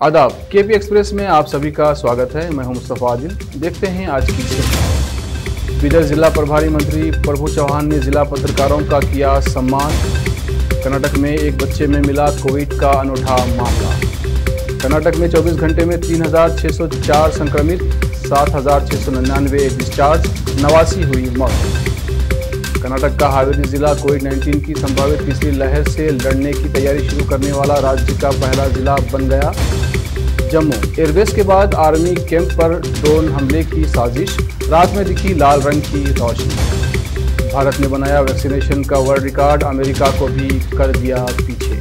आदाब के P express में आप सभी का स्वागत है। मैं हूँ मुस्तफ़ा आदिल। देखते हैं आज की बिदर जिला प्रभारी मंत्री प्रभु चौहान ने जिला पत्रकारों का किया सम्मान। कर्नाटक में एक बच्चे में मिला कोविड का अनूठा मामला। कर्नाटक में 24 घंटे में 3,604 संक्रमित 7,699 डिस्चार्ज नवासी हुई मौत। कर्नाटक का हावेरी जिला कोविड 19 की संभावित तीसरी लहर से लड़ने की तैयारी शुरू करने वाला राज्य का पहला जिला बन गया। जम्मू। एयरबेस के बाद आर्मी कैंप पर ड्रोन हमले की साजिश रात में दिखी लाल रंग की रोशनी। भारत ने बनाया वैक्सीनेशन का वर्ल्ड रिकॉर्ड, अमेरिका को भी कर दिया पीछे।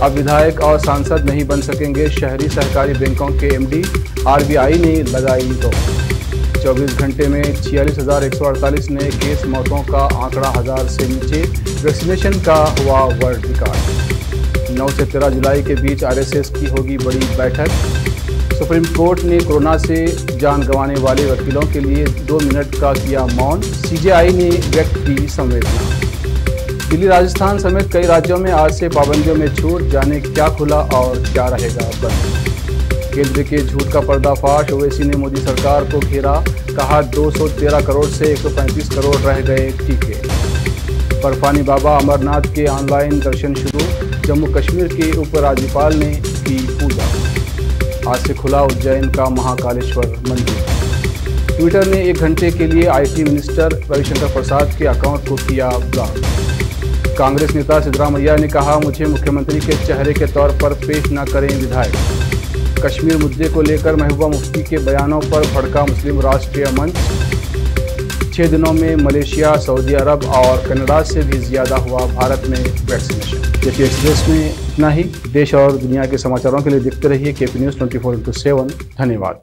अब विधायक और सांसद नहीं बन सकेंगे शहरी सहकारी बैंकों के एमडी, आरबीआई ने लगाई रोक। 24 घंटे में छियालीस हज़ार एक सौ अड़तालीस नए केस मौतों का आंकड़ा हज़ार से नीचे। वैक्सीनेशन का हुआ वर्ल्ड रिकॉर्ड। 9 से 13 जुलाई के बीच आरएसएस की होगी बड़ी बैठक। सुप्रीम कोर्ट ने कोरोना से जान गंवाने वाले वकीलों के लिए दो मिनट का किया मौन। सीजेआई ने व्यक्त की संवेदना। दिल्ली, राजस्थान समेत कई राज्यों में आज से पाबंदियों में छूट, जाने क्या खुला और क्या रहेगा बंद। केंद्र के झूठ का पर्दाफाश, ओवैसी ने मोदी सरकार को घेरा, कहा 213 करोड़ से 135 करोड़ रह गए टीके। बर्फानी बाबा अमरनाथ के ऑनलाइन दर्शन शुरू। जम्मू कश्मीर के उपराज्यपाल ने की पूजा। आज से खुला उज्जैन का महाकालेश्वर मंदिर। ट्विटर ने एक घंटे के लिए आईटी मिनिस्टर रविशंकर प्रसाद के अकाउंट को किया ब्लॉक कांग्रेस नेता सिद्धरामैया ने कहा, मुझे मुख्यमंत्री के चेहरे के तौर पर पेश न करें विधायक। कश्मीर मुद्दे को लेकर महबूबा मुफ्ती के बयानों पर भड़का मुस्लिम राष्ट्रीय मंच। छः दिनों में मलेशिया, सऊदी अरब और कनाडा से भी ज़्यादा हुआ भारत में वैक्सीनेशन के एक्सप्रेस में इतना ही। देश और दुनिया के समाचारों के लिए देखते रहिए K P news twenty four into seven धन्यवाद।